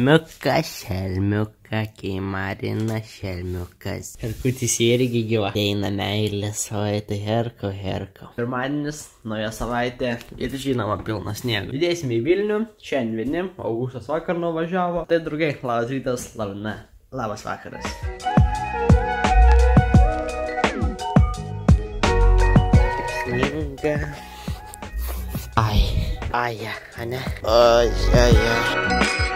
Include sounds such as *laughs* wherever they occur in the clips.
Šelmiukas, šelmiukas, kai marina šelmiukas. Herkutis irgi gyva. Eina meilės, oi tai herko, herko. Pirmadienis, nauja savaitė ir žinoma pilnas sniego. Judėsime į Vilnių, šiandien vieni, Augustas vakar nuvažiavo. Tai draugai, labas rytas, lavina. Labas vakaras. Sninga. Ai, ai, ane? Ai, ai, ai.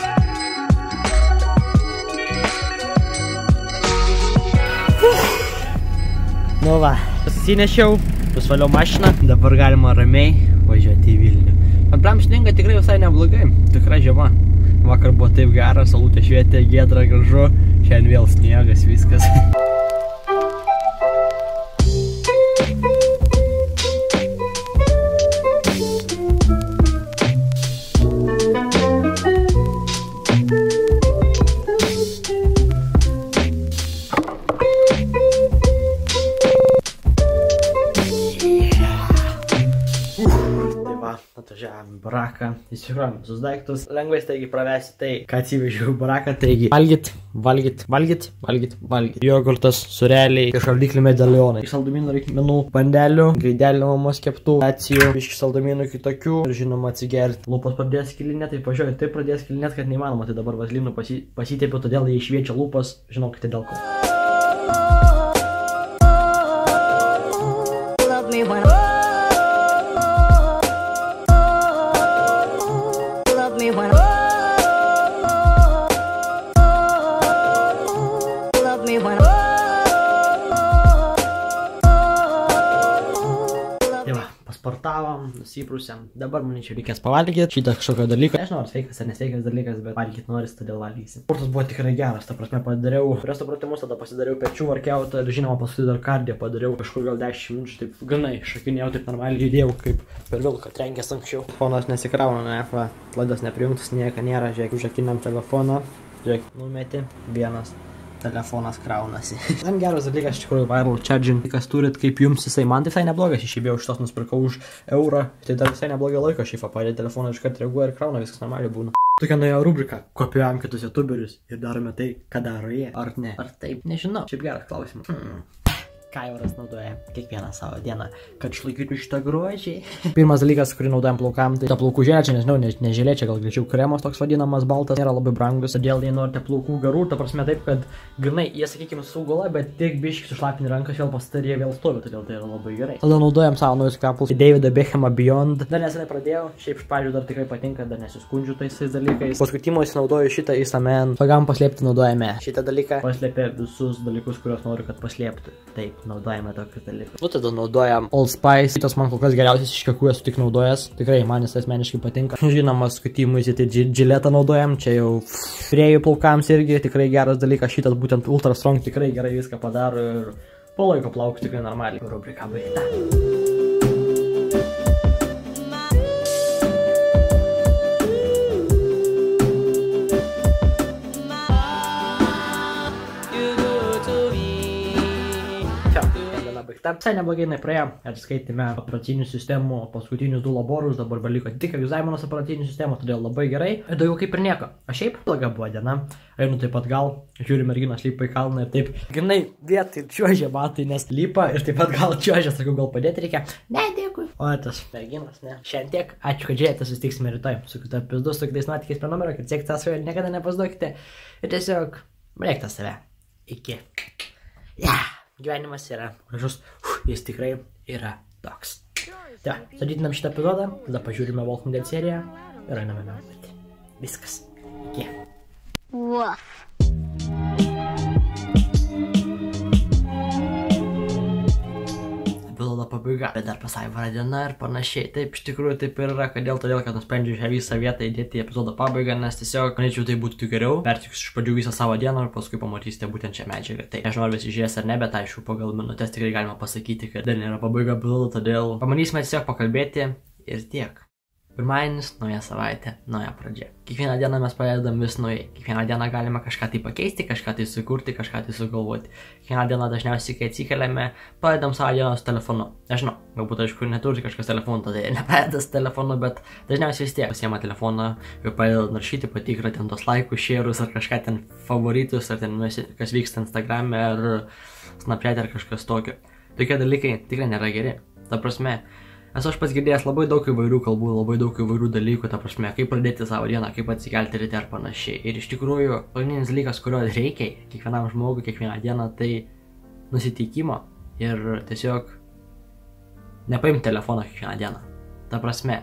Nu va, pasinešiau, pasvaliau mašiną, dabar galima ramiai važiuoti į Vilnių. Antram šninga tikrai visai neblogai, tikra žiema. Vakar buvo taip geras, salutė švietė, gėdra gražu, šiandien vėl sniegas, viskas. *laughs* baraką, įsikrovėm visus daiktus, lengvai staigiai pravesti tai, ką atsivežiau į baraką, taigi valgyt, valgyt, valgyt, valgyt, valgyt. Jogurtas, sureliai, šaldiklį medalionai, saldumynų reikmenų, bandelių, gaidelių mamos keptų, acijų, iš saldumynų kitokių ir žinoma atsigerti. Lūpos pradės kilinėti, tai pažiūrėjau, taip pradės kilinėti, kad neįmanoma, tai dabar vazelinu pasi, pasitėpiau, todėl jie išviečia lūpas, žinokite dėl ko. Tai va, pasportavom, nusiprūsėm. Dabar manyčiau reikės pavalgyti. Šitą kažkokio dalyko. Nežinau, ar sveikas ar nesveikas dalykas, bet valgyti noris, todėl valgysim. Sportas buvo tikrai geras, ta prasme padariau. Presto pratimus tada pasidariau pečių varkiautą ir žinoma paskui dar kardiją padariau kažkur gal 10 minučių, taip ganai, šakinėjau, taip normaliai judėjau, kaip per vilką trenkęs anksčiau. Fonas nesikrauna, ne, va, laidas neprijungtas, nieko nėra, žiūrėk, užakiniam telefoną, žiūrėk, numeti, vienas telefonas kraunasi. *laughs* Gan geras dalykas, iš tikrųjų, viral charging. Kas turit, kaip jums jisai, man tai visai neblogas, iš įbėjau šitos nusipirkau už eurą, tai dar visai neblogą laiką šifą padė telefoną, iš karto reaguoja ir krauna, viskas normaliai būna. Tokia nauja rubrika, kopijuojam kitus youtuberius ir darome tai, ką daro jie. Ar ne? Ar taip? Nežinau. Šiaip geras klausimas. Hmm. Ką euras naudoja kiekvieną savo dieną, kad išlaikytų šitą grožį. *laughs* Pirmas dalykas, kurį naudojam plaukam, tai ta plaukų želė, čia nežinau, ne, ne želė, čia gal greičiau kremas toks vadinamas baltas, nėra labai brangus, todėl jei norite plaukų garų, ta prasme taip, kad grinai jie, sakykime, sugula, bet tik biškai sušlapini rankas, vėl pastarė vėl stovi, todėl tai yra labai gerai. Tada naudojam savo naujus kvepalus, Davido Beckham Beyond. Dar nesenai pradėjau, šiaip iš pradžių dar tikrai patinka, dar nesiskundžiu tais dalykais. Paskutimus naudoju šitą įsamen, pagam paslėpti naudojame šitą dalyką. Paslėpė visus dalykus, kuriuos noriu, kad paslėptų. Taip, naudojame tokius dalykus. Nu, tada naudojam Old Spice, šitas man kol kas geriausias iš kokių esu tik naudojęs. Tikrai man jis asmeniškai patinka. Žinoma, skutimus į tai džiletą naudojam, čia jau frėjų plaukams irgi tikrai geras dalykas. Šitas būtent Ultra Strong tikrai gerai viską padaro ir po laiko plauks tikrai normaliai. Rubrika baigta. Baigta. Visai neblogai jinai praėjo. Atskaitėme operacinių sistemų paskutinius du laborus, dabar beliko tik egzaminas operacinių sistemų, todėl labai gerai. Ir daugiau kaip ir nieko. O šiaip bloga buvo diena. Einu taip pat gal, žiūri merginas lipa į kalną ir taip. Grinai vietai čiuožė batai, nes lipa ir taip pat gal čiuožė, sakau, gal padėti reikia. Ne, dėkui. O tas merginas, ne. Šiandien tiek. Ačiū, kad žiūrėjote, susitiksime rytoj. Su kita epizdu, su kitais nuotykiais prie numerio, kad siekite savo ir niekada nepasduokite. Ir tiesiog mėgta save. Iki. Yeah. Gyvenimas yra gražus, jis tikrai yra toks. Tai, sadidinam šitą epizodą, tada pažiūrime Walking Dead seriją ir einame mėgoti. Viskas. Iki. woof pabaiga, bet dar pasai vara diena ir panašiai. Taip, iš tikrųjų taip ir yra, kodėl todėl, kad nusprendžiau šią visą vietą įdėti į epizodo pabaigą, nes tiesiog manyčiau tai būtų geriau. Pertiksiu iš pradžių visą savo dieną ir paskui pamatysite būtent šią medžiagą. Tai nežinau, ar visi žiūrės ar ne, bet aišku, pagal minutės tikrai galima pasakyti, kad dar nėra pabaiga epizodo, todėl pamanysime tiesiog pakalbėti ir tiek. Pirmadienis, nauja savaitė, nauja pradžia. Kiekvieną dieną mes pradedam vis naujai. Kiekvieną dieną galime kažką tai pakeisti, kažką tai sukurti, kažką tai sugalvoti. Kiekvieną dieną dažniausiai, kai atsikeliame, pradedam savo dieną su telefonu. Nežinau, galbūt aišku neturi kažkas telefoną, tada nepradeda su telefonu, bet dažniausiai vis tiek pasiema telefoną ir pradeda naršyti, patikrą ten tos laikus, šėrus ar kažką ten favoritus, ar ten kas vyksta Instagram'e ar Snapchat ar kažkas tokio. Tokie dalykai tikrai nėra geri. Ta prasme, Esu aš pats girdėjęs labai daug įvairių kalbų, labai daug įvairių dalykų, ta prasme, kaip pradėti savo dieną, kaip atsikelti ryte ar panašiai. Ir iš tikrųjų, pagrindinis dalykas, kurio reikia kiekvienam žmogui, kiekvieną dieną, tai nusiteikimo ir tiesiog nepaimti telefoną kiekvieną dieną. Ta prasme,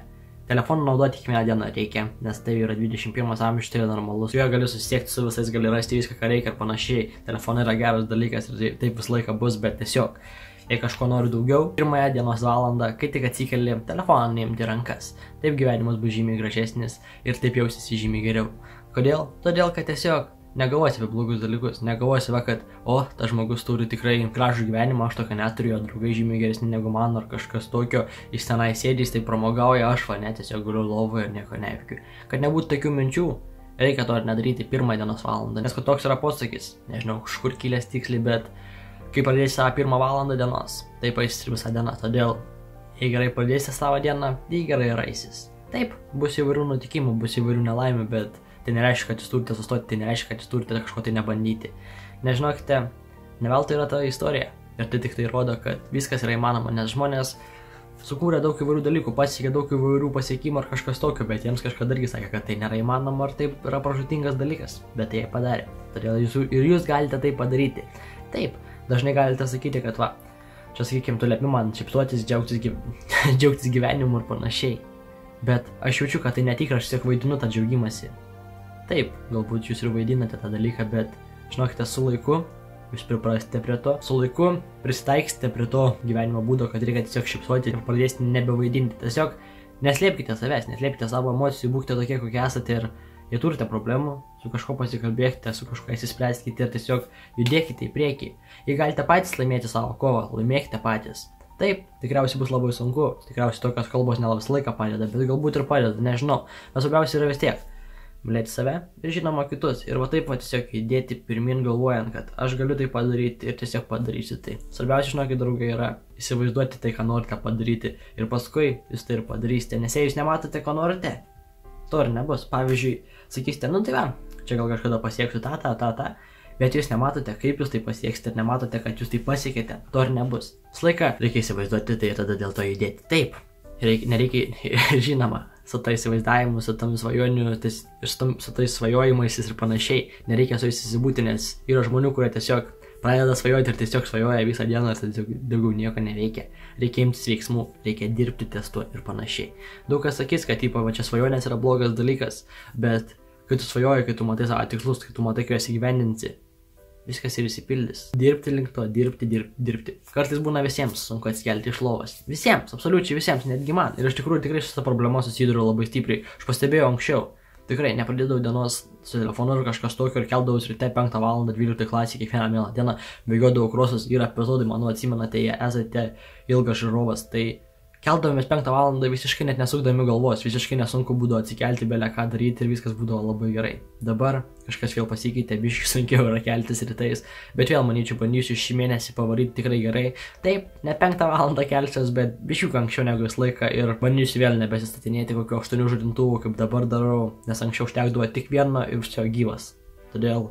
telefoną naudoti kiekvieną dieną reikia, nes tai yra 21 amžius, tai yra normalus. Su juo gali susisiekti su visais, gali rasti viską, ką reikia ir panašiai. Telefonai yra geras dalykas ir taip visą laiką bus, bet tiesiog jei kažko nori daugiau, pirmąją dienos valandą, kai tik atsikeli, telefoną neimti rankas. Taip gyvenimas bus žymiai gražesnis ir taip jausiasi žymiai geriau. Kodėl? Todėl, kad tiesiog negalvosi apie blogus dalykus, negalvosi, va, kad, o, tas žmogus turi tikrai gražų gyvenimą, aš tokio neturiu, jo draugai žymiai geresni negu man ar kažkas tokio, jis tenai sėdys, tai pramogauja, aš va, net tiesiog guliu lovoje ir nieko neveikiu. Kad nebūtų tokių minčių, reikia to ir nedaryti pirmą dienos valandą, nes kad toks yra posakis, nežinau, iš kur kilęs tiksliai, bet kai pradėsi savo pirmą valandą dienos, taip ir visą dieną. Todėl, jei gerai pradėsi savo dieną, jei gerai raisis. Taip, bus įvairių nutikimų, bus įvairių nelaimių, bet tai nereiškia, kad jūs turite sustoti, tai nereiškia, kad jūs turite kažko tai nebandyti. Nežinokite, ne veltui yra ta istorija. Ir tai tik tai rodo, kad viskas yra įmanoma, nes žmonės sukūrė daug įvairių dalykų, pasiekė daug įvairių pasiekimų ar kažkas tokio, bet jiems kažkada irgi sakė, kad tai nėra įmanoma ar taip yra pražutingas dalykas, bet tai jie padarė. Todėl jūs, ir jūs galite tai padaryti. Taip, dažnai galite sakyti, kad va, čia sakykime, tu liepi man šipsuotis, džiaugtis, gyv... *laughs* džiaugtis gyvenimu ir panašiai. Bet aš jaučiu, kad tai netikra, aš tiesiog vaidinu tą džiaugimuose. Taip, galbūt jūs ir vaidinate tą dalyką, bet žinokite, su laiku jūs priprasite prie to, su laiku prisitaiksite prie to gyvenimo būdo, kad reikia tiesiog šipsuoti ir pradėsite nebevaidinti. Tiesiog neslėpkite savęs, neslėpkite savo emocijų, būkite tokie, kokie esate ir Jei turite problemų, su kažkuo pasikalbėkite, su kažkuo įsispręskite ir tiesiog judėkite į priekį. Jei galite patys laimėti savo kovą, laimėkite patys. Taip, tikriausiai bus labai sunku, tikriausiai tokios kalbos ne visą laiką padeda, bet galbūt ir padeda, nežinau. Bet svarbiausia yra vis tiek mylėti save ir žinoma kitus. Ir va taip va tiesiog įdėti pirmin galvojant, kad aš galiu tai padaryti ir tiesiog padarysiu tai. Svarbiausia, žinokit, draugai, yra įsivaizduoti tai, ką norite padaryti ir paskui jūs tai ir padarysite. Nes jei jūs nematote, ko norite, to ir nebus. Pavyzdžiui, sakysite, nu tai va, čia gal kažkada pasieksiu tą, tą, tą, tą, bet jūs nematote, kaip jūs tai pasieksite ir nematote, kad jūs tai pasiekite, to ir nebus. Visą laiką reikia įsivaizduoti tai ir tada dėl to judėti. Taip, reikia, nereikia, *laughs* žinoma, su tais įsivaizdavimu, su tam svajoniu, tais, su, tam, su tais svajojimais ir panašiai, nereikia su jais įsibūti, nes yra žmonių, kurie tiesiog pradeda svajoti ir tiesiog svajoja visą dieną ir tiesiog daugiau nieko neveikia. Reikia imtis veiksmų, reikia dirbti ties tuo ir panašiai. Daug kas sakys, kad tipo, va čia svajonės yra blogas dalykas, bet kai tu svajoji, kai tu matai savo tikslus, kai tu matai, kai juos įgyvendinsi, viskas ir įsipildys. Dirbti link to, dirbti, dirbti, dirbti. Kartais būna visiems sunku atsikelti iš lovos. Visiems, absoliučiai visiems, netgi man. Ir iš tikrųjų tikrai su ta problema susiduriu labai stipriai. Aš pastebėjau anksčiau tikrai nepradėdavau dienos su telefonu ar kažkas tokio ir keldavausi ryte 5 val. 12 klasį kiekvieną mielą dieną, bėgiodavau krosus, yra epizodai, manau, atsimenate, jie esate ilgas žiūrovas, tai keldavomės 5 val. visiškai net nesukdami galvos, visiškai nesunku būdavo atsikelti, belę ką daryti ir viskas būdavo labai gerai. Dabar kažkas vėl pasikeitė, biškai sunkiau yra keltis rytais, bet vėl manyčiau, bandysiu šį mėnesį pavaryti tikrai gerai. Taip, ne 5 val. kelsiuos, bet biškiuk anksčiau negu visą laiką ir bandysiu vėl nebesistatinėti kokio 8 žudintuvų, kaip dabar darau, nes anksčiau užtekdavo tik vieną ir užsiau gyvas. Todėl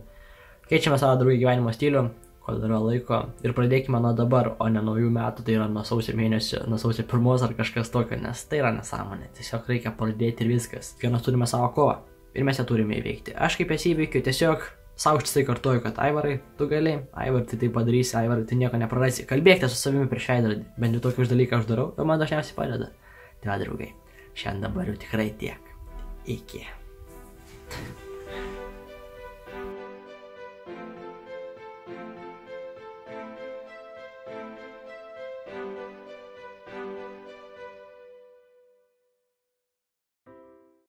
keičiame savo draugų gyvenimo stilių, kol yra laiko. Ir pradėkime nuo dabar, o ne naujų metų, tai yra nuo sausio mėnesio, nuo sausio pirmos ar kažkas tokio, nes tai yra nesąmonė. Tiesiog reikia pradėti ir viskas. Kiekvienas turime savo kovą ir mes ją turime įveikti. Aš kaip esi įveikiu, tiesiog savo ištisai kartuoju, kad Aivarai, tu gali, Aivarai, tai tai padarysi, Aivarai, tai nieko neprarasi. Kalbėkite su savimi prieš veidrodį, bent jau tokius dalykus aš darau ir man dažniausiai padeda. Tai va, draugai, šiandien dabar jau tikrai tiek. Iki.